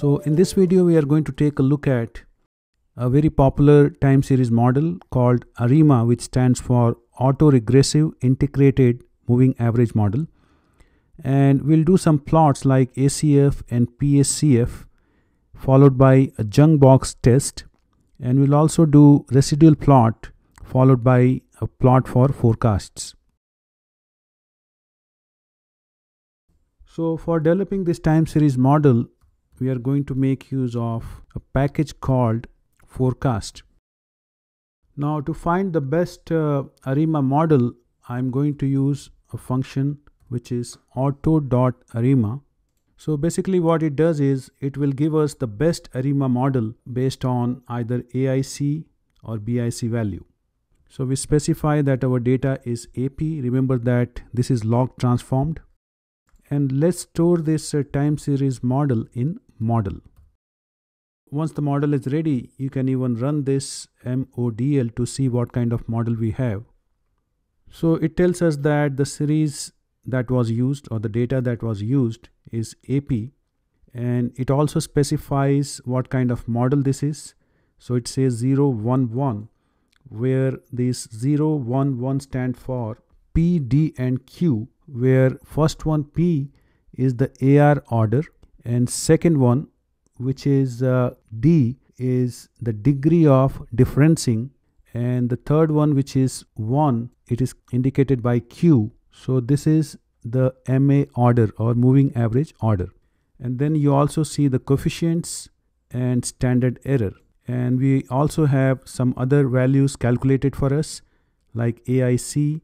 So in this video we are going to take a look at a very popular time series model called ARIMA which stands for Autoregressive Integrated Moving Average Model and we'll do some plots like ACF and PACF followed by a Ljung-Box test and we'll also do residual plot followed by a plot for forecasts. So for developing this time series model we are going to make use of a package called forecast. Now to find the best uh, ARIMA model, I'm going to use a function which is auto.arima. So basically what it does is it will give us the best ARIMA model based on either AIC or BIC value. So we specify that our data is AP. Remember that this is log transformed. And let's store this uh, time series model in model. Once the model is ready, you can even run this modl to see what kind of model we have. So it tells us that the series that was used or the data that was used is AP and it also specifies what kind of model this is. So it says 0, 1, 1 where this 0, 1, 1 stand for P, D and Q where first one P is the AR order and second one which is uh, D is the degree of differencing and the third one which is 1 it is indicated by Q. So this is the MA order or moving average order. And then you also see the coefficients and standard error. And we also have some other values calculated for us like AIC,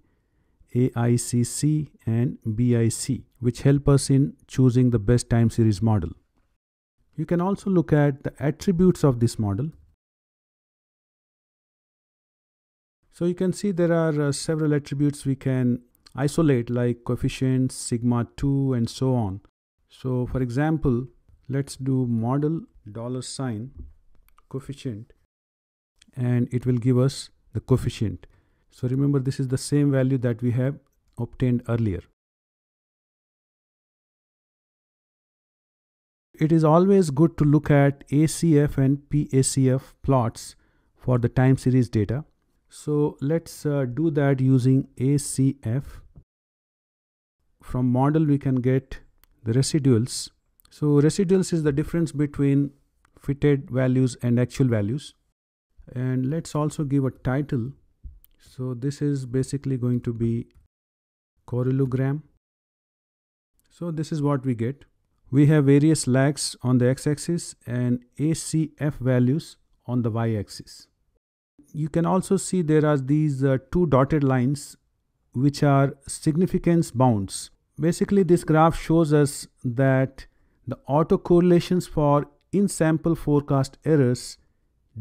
AICC and BIC which help us in choosing the best time series model. You can also look at the attributes of this model. So you can see there are uh, several attributes we can isolate like coefficients, sigma 2 and so on. So for example, let's do model dollar sign coefficient and it will give us the coefficient. So remember this is the same value that we have obtained earlier. It is always good to look at ACF and PACF plots for the time series data. So let's uh, do that using ACF. From model we can get the residuals. So residuals is the difference between fitted values and actual values. And let's also give a title. So this is basically going to be correlogram. So this is what we get we have various lags on the x-axis and ACF values on the y-axis. You can also see there are these uh, two dotted lines which are significance bounds. Basically this graph shows us that the autocorrelations for in-sample forecast errors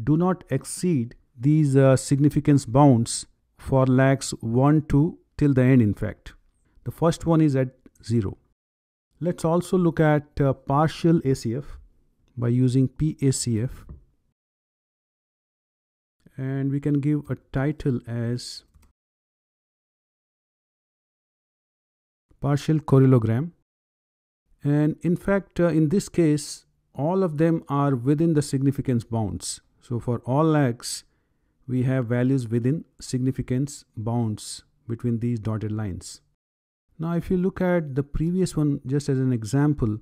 do not exceed these uh, significance bounds for lags 1 to till the end in fact. The first one is at 0. Let's also look at uh, partial ACF by using PACF and we can give a title as partial correlogram and in fact uh, in this case all of them are within the significance bounds so for all lags we have values within significance bounds between these dotted lines now if you look at the previous one just as an example,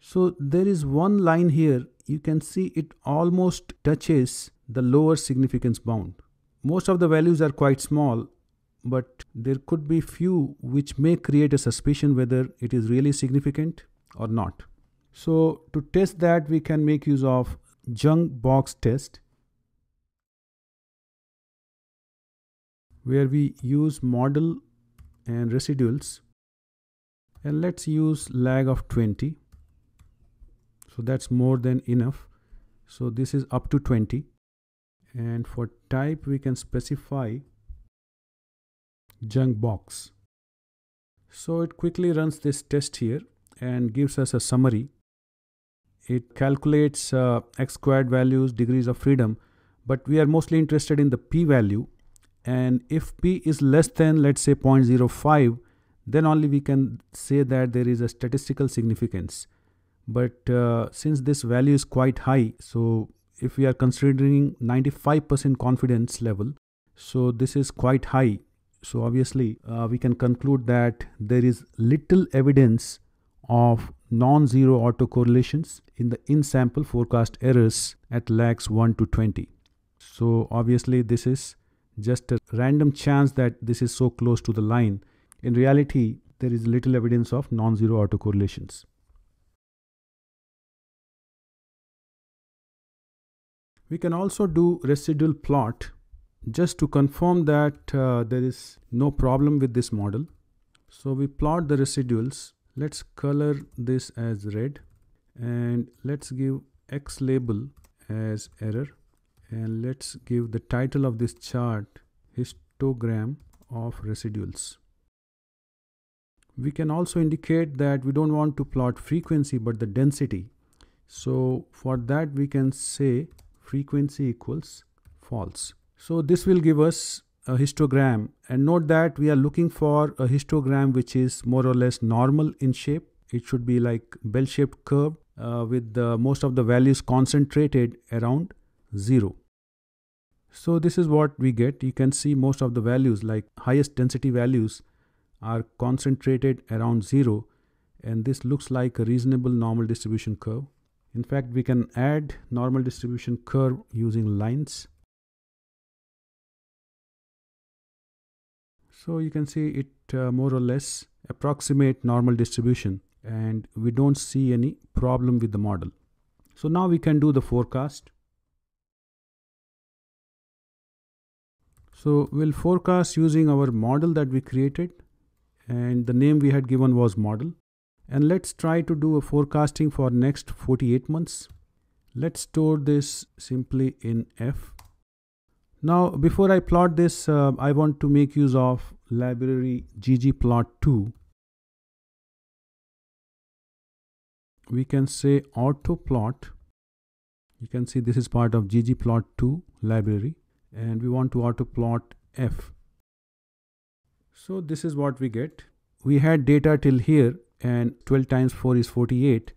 so there is one line here, you can see it almost touches the lower significance bound. Most of the values are quite small, but there could be few which may create a suspicion whether it is really significant or not. So to test that, we can make use of Ljung-Box test where we use model and residuals. And let's use lag of 20 so that's more than enough. So this is up to 20 and for type we can specify Ljung-Box. So it quickly runs this test here and gives us a summary. It calculates uh, x squared values degrees of freedom but we are mostly interested in the p value and if p is less than let's say 0.05 then only we can say that there is a statistical significance. But uh, since this value is quite high, so if we are considering 95% confidence level, so this is quite high. So obviously uh, we can conclude that there is little evidence of non-zero autocorrelations in the in-sample forecast errors at lags 1 to 20. So obviously this is just a random chance that this is so close to the line. In reality, there is little evidence of non-zero autocorrelations. We can also do residual plot just to confirm that uh, there is no problem with this model. So we plot the residuals. Let's color this as red and let's give X label as error and let's give the title of this chart histogram of residuals. We can also indicate that we don't want to plot frequency but the density. So for that we can say frequency equals false. So this will give us a histogram and note that we are looking for a histogram which is more or less normal in shape. It should be like bell-shaped curve uh, with the, most of the values concentrated around 0. So this is what we get. You can see most of the values like highest density values are concentrated around 0 and this looks like a reasonable normal distribution curve. In fact, we can add normal distribution curve using lines. So you can see it uh, more or less approximate normal distribution and we don't see any problem with the model. So now we can do the forecast. So we'll forecast using our model that we created and the name we had given was model. And let's try to do a forecasting for next 48 months. Let's store this simply in F. Now before I plot this, uh, I want to make use of library ggplot2 we can say autoplot you can see this is part of ggplot2 library and we want to auto plot f. So this is what we get. We had data till here and 12 times 4 is 48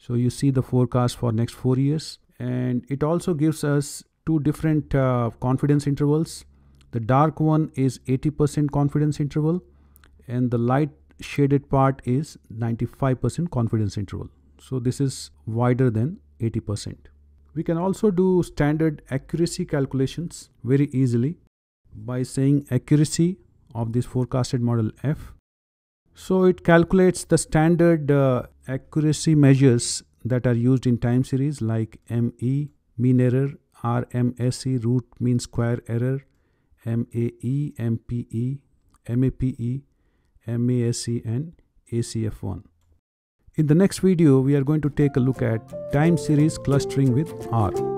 so you see the forecast for next four years. And it also gives us two different uh, confidence intervals. The dark one is 80% confidence interval and the light shaded part is 95% confidence interval. So this is wider than 80%. We can also do standard accuracy calculations very easily by saying accuracy of this forecasted model F. So it calculates the standard uh, accuracy measures that are used in time series like ME, mean error, RMSE, root mean square error, MAE, MPE, MAPE, MASE and ACF1. In the next video, we are going to take a look at time series clustering with R.